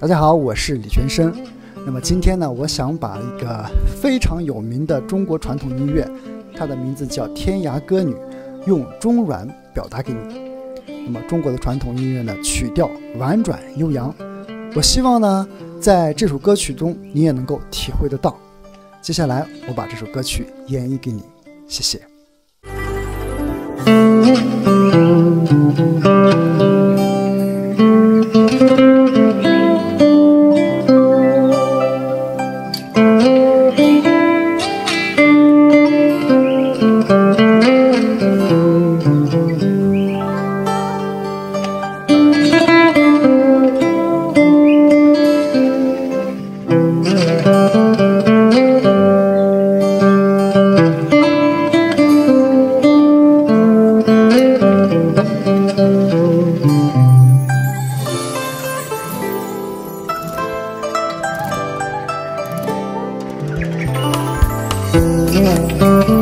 大家好，我是李全生。那么今天呢，我想把一个非常有名的中国传统音乐，它的名字叫《天涯歌女》，用中阮表达给你。那么中国的传统音乐呢，曲调婉转悠扬。我希望呢，在这首歌曲中，你也能够体会得到。接下来，我把这首歌曲演绎给你，谢谢。love.